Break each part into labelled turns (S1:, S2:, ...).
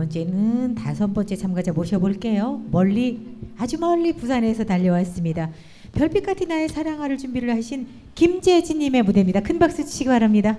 S1: 번째는 다섯 번째 참가자 모셔볼게요. 멀리 아주 멀리 부산에서 달려왔습니다. 별빛 같은 나의 사랑하를 준비를 하신 김재진님의 무대입니다. 큰 박수 치시기 바랍니다.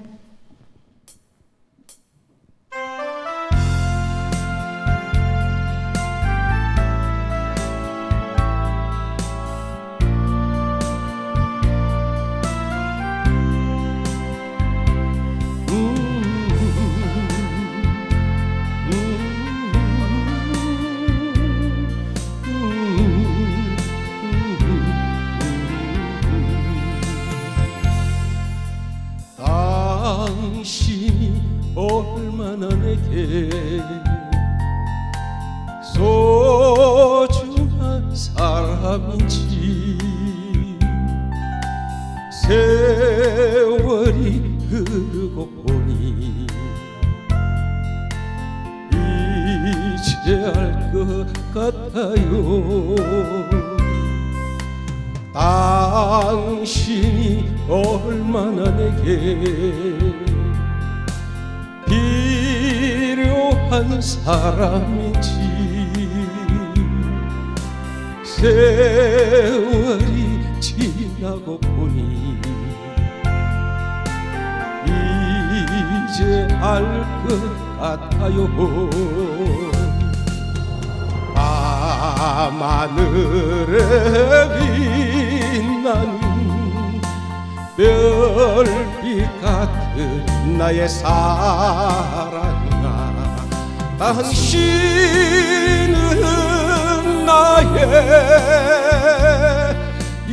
S2: 당신이 얼마나 내게 소중한 사람인지. 세월이 흐르고 보니 이제 알 것 같아요. 당신이 얼마나 내게 한 사람인지. 세월이 지나고 보니 이제 알 것 같아요. 밤하늘에 빛나는 별빛 같은 나의 사랑아 당신은 나의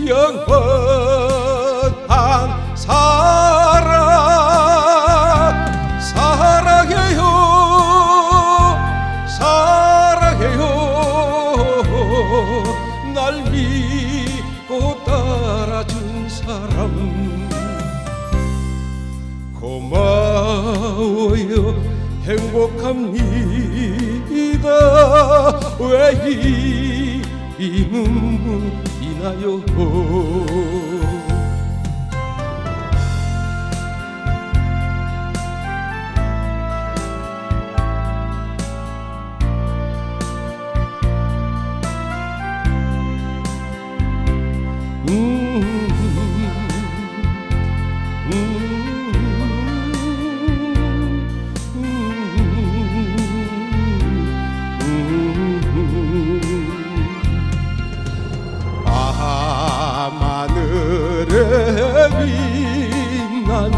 S2: 영원한 사랑. 사랑해요. 사랑해요. 날 믿고 따라준 사람. 고마워요 행복합니다. 왜 이 눈물이 나요 빛나는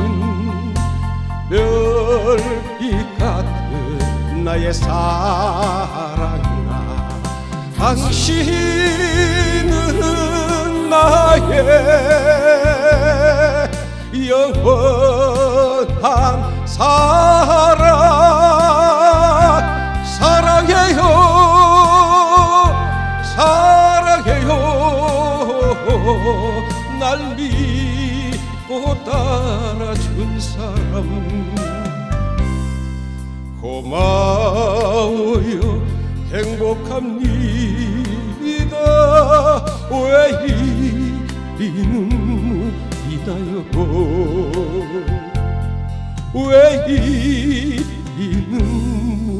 S2: 별빛 같은 나의 사랑아 당신은 나의 영원한 사랑. 사랑해요. 사랑해요. 날 믿고 따라준 사람 고마워요. 행복합니다. 왜이 눈물이 나요? 왜이 눈물